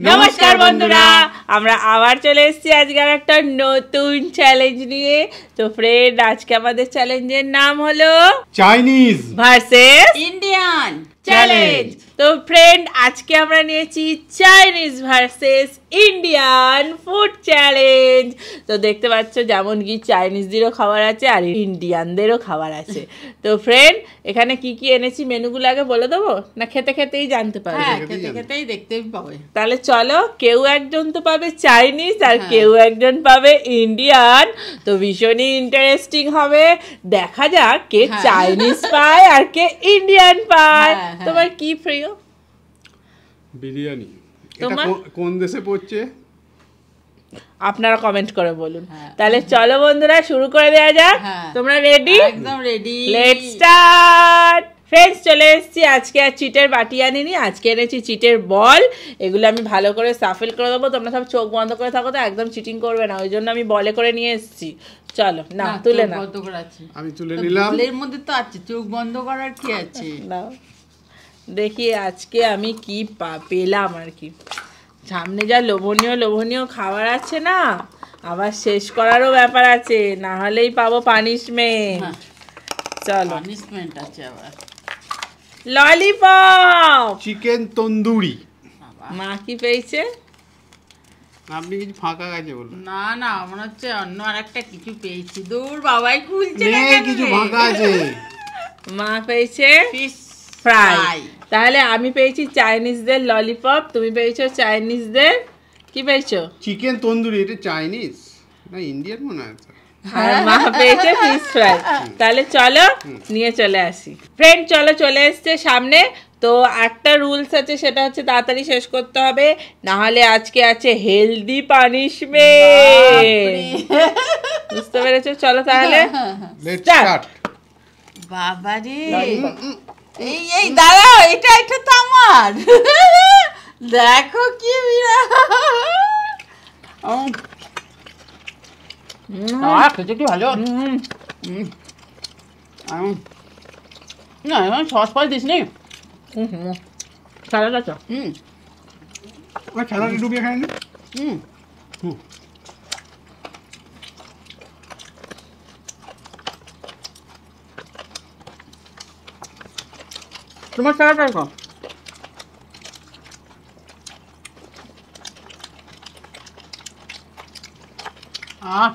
নমস্কার বন্ধুরা আমরা আবার চলে এসেছি আজকে আর একটা নতুন চ্যালেঞ্জ নিয়ে। তো ফ্রেন্ড আজকে আমাদের চ্যালেঞ্জের নাম হলো চাইনিজ ভার্সেস ইন্ডিয়ান চ্যালেঞ্জ তো ফ্রেন্ড আজকে আমরা নিয়েছি Chinese versus Indian food challenge তো দেখতে পাচ্ছ যেমন কি চাইনিজদেরও খাবার আছে আর ইন্ডিয়ানদেরও খাবার আছে। তো ফ্রেন্ড এখানে কি কি এনেছি মেনুগুলো আগে বলে দেবো? না খেতে খেতেই জানতে পারবে? হ্যাঁ খেতে খেতেই দেখতে পাবে। তাহলে চলো কেউ একজন তো পাবে চাইনিজ আর হ্যাঁ। কেউ একজন পাবে ইন্ডিয়ান তো ভীষণই ইন্টারেস্টিং হবে। দেখা যাক কে হ্যাঁ। চাইনিজ পায় আর কে ইন্ডিয়ান পায়। হ্যাঁ, হ্যাঁ। তোমার কি প্রিয় বিরিয়ানি। এটা কোন দেশে পড়ছে? আপনারা কমেন্ট করে বলুন। হ্যাঁ। তাহলে চলো বন্ধুরা শুরু করে দেওয়া যাক। হ্যাঁ। তোমরা রেডি একদম রেডি লেট স্টার্ট ফ্রেন্ডস চলে এসেছি। আজকে আর চিটের বাটি আনিনি। আজকে এনেছি চিটের বল এগুলো আমি ভালো করে সাফেল করে দেবো। তোমরা সব চোখ বন্ধ করে থাকো তো একদম চিটিং করবে না। ওই জন্য আমি বলে করে নিয়ে এসেছি। চলো না তুলে না বন্ধ করে আছে আমি তুলে নিলাম। বলের মধ্যে তো আছে। চোখ বন্ধ করার কি আছে? না দেখি আজকে আমি কি পা- পেলাম আর কি। সামনে যা লোভনীয় লোভনীয় খাবার আছে না আবার শেষ করারও ব্যাপার আছে না হলেই পাবো পানিশমেন্ট হ্যাঁ। চলো। পানিশমেন্ট আছে আবার। Lollipop chicken tandoori. মা কি পেয়েছে? আপনি কিছু ফাঁকা বলুন। না না মনে হচ্ছে অন্য আর একটা কিছু পেয়েছি। দূর বাবাই খুলছে না কিছু ফাঁকা আছে। মা পেয়েছে? ফিশ ফ্রাই তাহলে আমি পেয়েছি চাইনিজদের ললিপপ তুমি পেয়েছ চাইনিজদের কি পেয়েছ? চিকেন তন্দুরি এটা চাইনিজ না ইন্ডিয়ান মনে হয়। আর মা পেয়েছে ফিশ ফ্রাই তাহলে চলো নিয়ে চলে আসি। ফ্রেন্ড চলো চলে এসছে সামনে। তো একটা রুলস আছে সেটা হচ্ছে তাড়াতাড়ি শেষ করতে হবে। না হলে আজকে আছে হেলদি পানিশমেন্ট বুঝতে পেরেছ? চলো তাহলে লেটস এই এই দাঁড়াও এটা এটা তো আমার। দেখো কি বিরাট খেতে কি ভালো? হুম। না এমন সস ফস দিস নি হুম, হুম। আছে? হুম খেলাটা খাই না হুম। তোমার সালাদ আছে আহ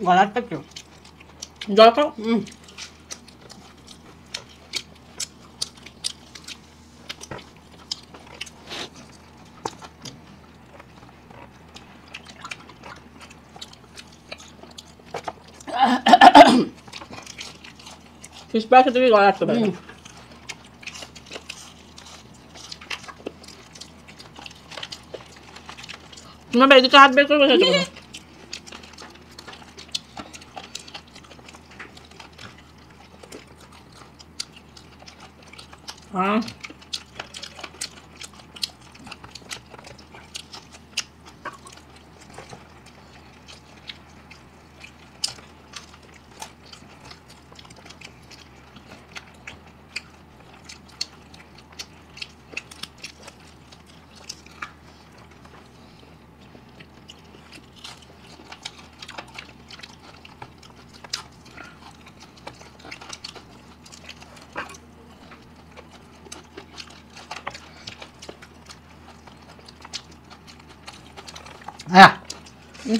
গলার পেটো জল খাও Ci spacca di guarda bene. Mm. Vabbè, di carne come si chiama?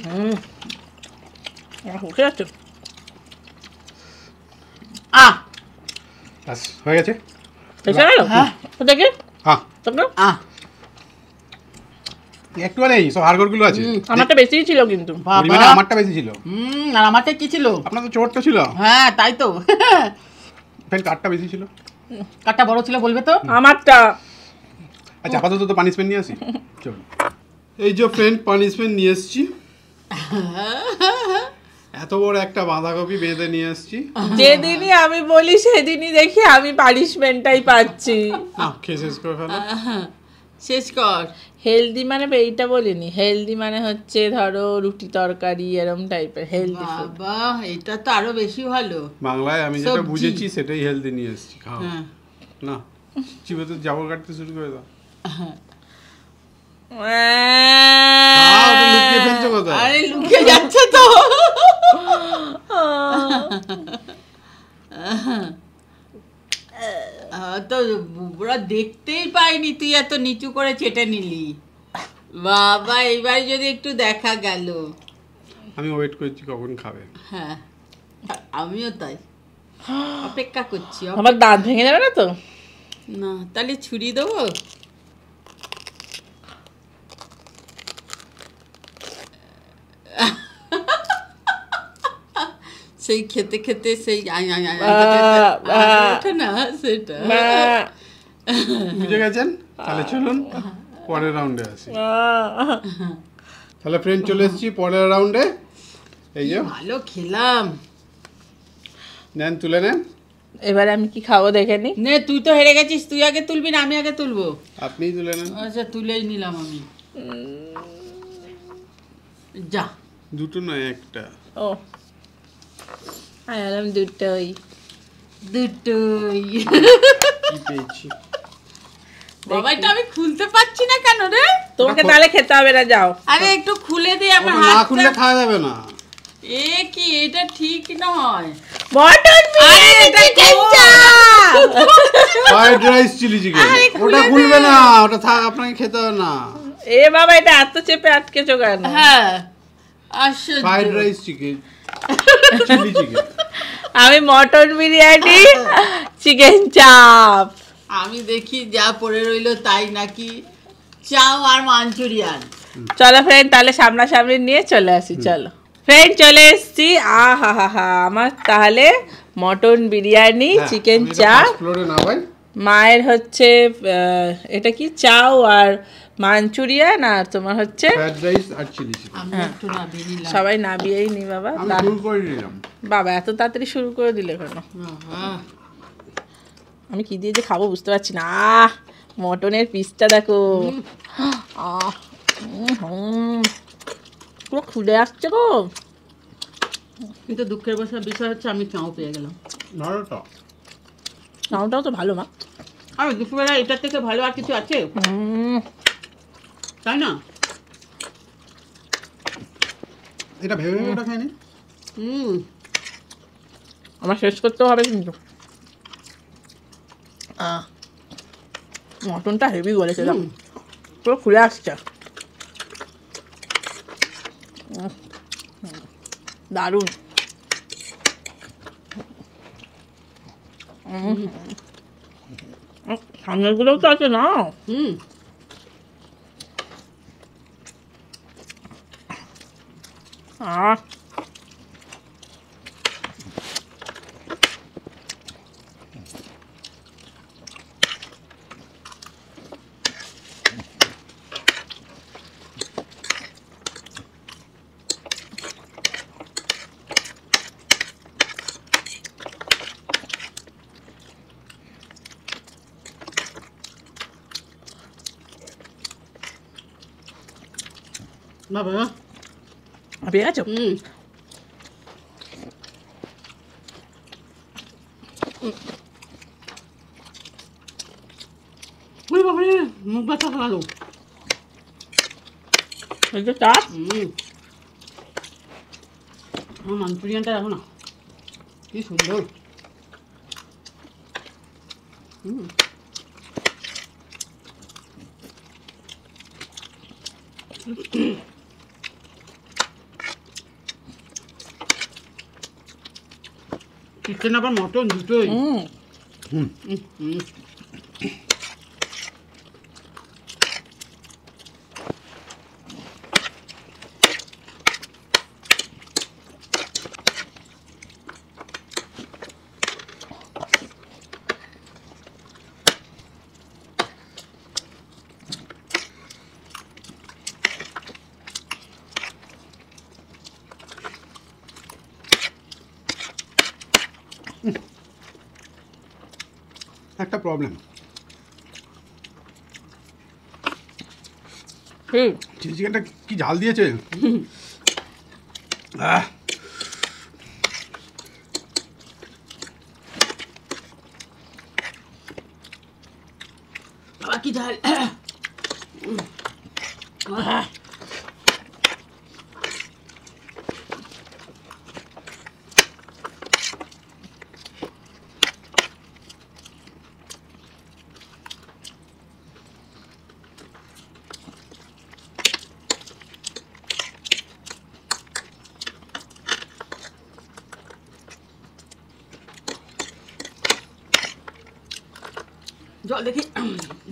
হুম উঠে যাচ্ছে আহ ব্যাস হয়ে গেছে এসে গেল হ্যাঁ। তো দেখি হ্যাঁ তোমরা আহ একটু নেই সব হাড়গড়গুলো আছে আমারটা বেশিই ছিল কিন্তু আমারটা বেশি ছিল হুম আর আমারটা কি ছিল আপনার তো ছোট্ট ছিল হ্যাঁ তাই তো ফ্রেন্ড কাঠটা বেশি ছিল কাটটা বড় ছিল বলবে তো আমারটা আচ্ছা আপাতত তো পানিশমেন্ট নিয়ে আসি চলো এই যে ফ্রেন্ড পানিশমেন্ট নিয়ে এসছি এত বড় একটা বাঁধাকপি বেঁধে নিয়ে এসছি যেদিনই আমি বলি সেদিনই দেখি আমি পানিশমেন্টটাই পাচ্ছি। শেষ করে ফেলো। শেষ কর। হেলদি মানে এইটা বলিনি। হেলদি মানে হচ্ছে ধরো রুটি তরকারি এরম টাইপের হেলদি ফুড বাবা এটা তো আরও বেশি ভালো। বাংলায় আমি যেটা বুঝেছি সেটাই হেলদি নিয়ে এসেছি খাও। হ্যাঁ। না চিবে তো জাবর কাটতে শুরু করে দাও। খাও, তো লুকিয়ে ফেলছো কোথায়? আরে লুকিয়ে যাচ্ছে তো আহ, তো ওরা দেখতেই পাইনি তুই এত নিচু করে চেটে নিলি বাবা এইবার যদি একটু দেখা গেল আমি ওয়েট করছি কখন খাবে হ্যাঁ আমিও তাই অপেক্ষা করছি আমার দাঁত ভেঙে যাবে না তো না তাহলে ছুরি দেবো সেই খেতে খেতে সেই। ওঠে না সেটা বুঝে গেছেন? তাহলে চলুন পরের রাউন্ডে আসি। তাহলে ফ্রেন্ড চলে এসেছি পরের রাউন্ডে এই যে। ভালো খেলাম। নেন তুলে নেন। এবারে আমি কি খাব দেখে নি? নে তুই তো হেরে গেছিস তুই আগে তুলবি না আমি আগে তুলবো। আপনিই তুলে নেন। আচ্ছা তুলেই নিলাম আমি। যা। দুটো নয় একটা। ও। আয়ালাম দুটোই। দুটোই। কি পেয়েছি? বাবা এটা আমি খুলতে পারছি না কেন রে? তোমাকে তাহলে খেতে হবে না যাও। আরে একটু খুলে দে আমার ওটা না খুললে খাওয়া যাবে না। এ কি এটা ঠিক নয়। মটন আরে এটা কোন? ফ্রাইড রাইস চিলি চিকেন ওটা খুলবে না ওটা থাক আপনাকে খেতে হবে না। এ বাবা এটা এত চেপে আটকেছো কেন? হ্যাঁ আশ্চর্য। Fried rice chicken chilli chicken আমি মটন বিরিয়ানি চিকেন চাপ আমি দেখি যা পড়ে রইল তাই নাকি চাও আর মাঞ্চুরিয়ান। চলো ফ্রেন্ড তাহলে সামনাসামনি নিয়ে চলে আসি চলো। ফ্রেন্ড চলে এসছি। আ হা হা হা আমার তাহলে মটন বিরিয়ানি হ্যাঁ, চিকেন চাপ না ভাই। মায়ের হচ্ছে এটা কি চাও আর মাঞ্চুরিয়ান আর তোমার হচ্ছে? হ্যাঁ। সবাই নাবিয়েই নি বাবা বাবা এত তাড়াতাড়ি শুরু করে দিলে কেন? আমি কি দিয়ে যে খাব বুঝতে পারছি না। আহ মটনের পিসটা দেখো। আহ, উম, হুম। পুরো খুলে আসছে গো। কিন্তু দুঃখের বসার বিষয় হচ্ছে আমি চাও পেয়ে গেলাম। ভালো তো চাউটাও তো ভালো মা। আর দুপুরবেলা এটার থেকে ভালো আর কিছু আছে? তাই না? এটা ভেবে ভেবে ওটা খাইনি? হুম। আমার শেষ করতেও হবে কিন্তু। Ah. No, son tan heavy iguales que mm. dan. Pero curiosas. Darun. 음. 어, 당연히 그렇다 하잖아. 음. 아. বলেছে দাম হুম। পুরো খুলে আসছে উম, হুম, দারুণ উম, উম, সামনেরগুলোও তো আছে না হুম আহ বাবা পেয়ে গেছো হুম ওরে বাবা রে, মুখ ব্যথা গেল এই যে চাপ হুম আমার মাঞ্চুরিয়ানটা দেখো না কি সুন্দর হুম চিকেন আবার মটন দুটোই হুম হুম, হুম। একটা প্রবলেম হুম চিলি চিকেনটা কি ঝাল দিয়েছে আহ, বাবা কি ঝাল জল দেখি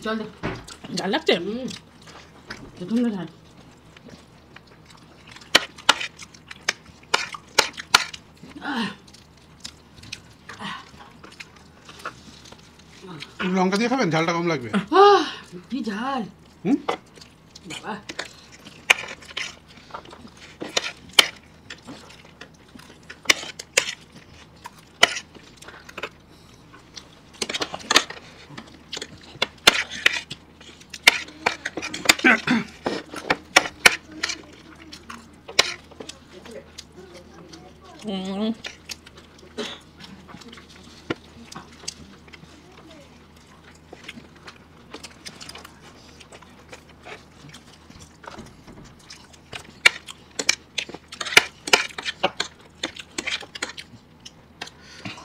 জল দেখ ঝাল লাগছে হুম প্রচণ্ড ঝাল লঙ্কা দিয়ে খাবেন ঝালটা কম লাগবে আহ, কি ঝাল হুম বাবা হুম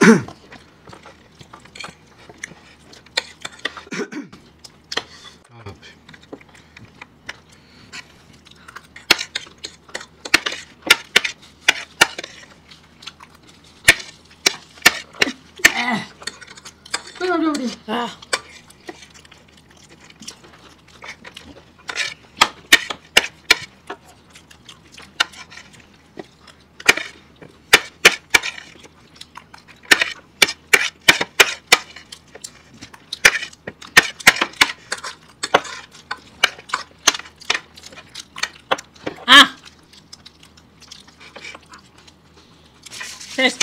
আহ, আহ শেষ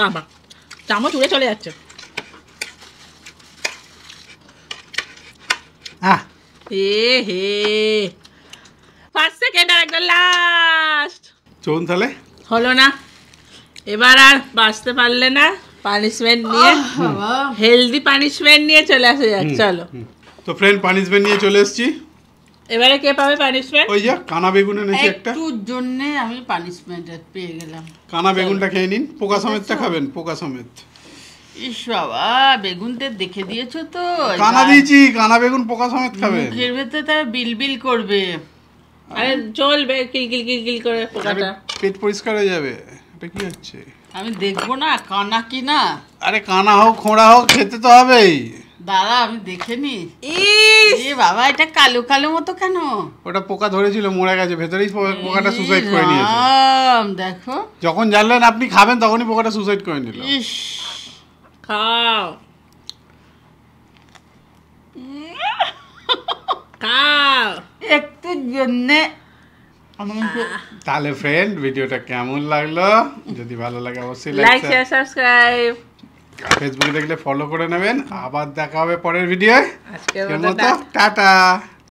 না বা চামচ উড়ে চলে যাচ্ছে। আহ। এ হে। ফার্স্ট সেকেন্ড আর একদম লাস্ট চলুন তাহলে। হলো না। এবার আর বাঁচতে পারলে না পানিশমেন্ট নিয়ে। হেলদি পানিশমেন্ট নিয়ে চলে আসা যাক চলো। তো ফ্রেন্ড পানিশমেন্ট নিয়ে চলে এসেছি। এবারে কে পাবে পানিশমেন্ট ওই যে কানা বেগুন এনেছি একটা। একটুর জন্যে আমি পানিশমেন্ট পেয়ে গেলাম। কানা বেগুনটা খেয়ে নিন। পোকা সমেতটা খাবেন পোকা সমেত। ইস বাবা বেগুনটা দেখে দিয়েছ তো? কানা দিয়েছি কানা বেগুন পোকা সমেত খাবেন। মুখের ভেতরে তারা বিল বিল করবে। আরে চলবে কিলকিল কিলকিল করে পোকাটা। পেট পরিষ্কার হয়ে যাবে। এটা কি হচ্ছে? আমি দেখব না কানা কি না আরে কানা হোক খোঁড়া হোক খেতে তো হবেই। দাঁড়া আমি দেখে নি। এ বাবা এটা কালো কালো মতো কেন? ওটা পোকা ধরেছিল মরে গেছে ভেতরেই পোকাটা সুসাইড করে নিয়েছে। দেখো। যখন জানলেন আপনি খাবেন তখনই পোকাটা সুসাইড করে নিল। ইস। খাও। খাও। একটুর জন্যে তাহলে ফ্রেন্ড ভিডিওটা কেমন লাগল? যদি ভালো লাগে অবশ্যই লাইক শেয়ার সাবস্ক্রাইব ফেসবুকে দেখলে ফলো করে নেবেন। আবার দেখা হবে পরের ভিডিও আজকের মতো মতো টাটা। টাটা।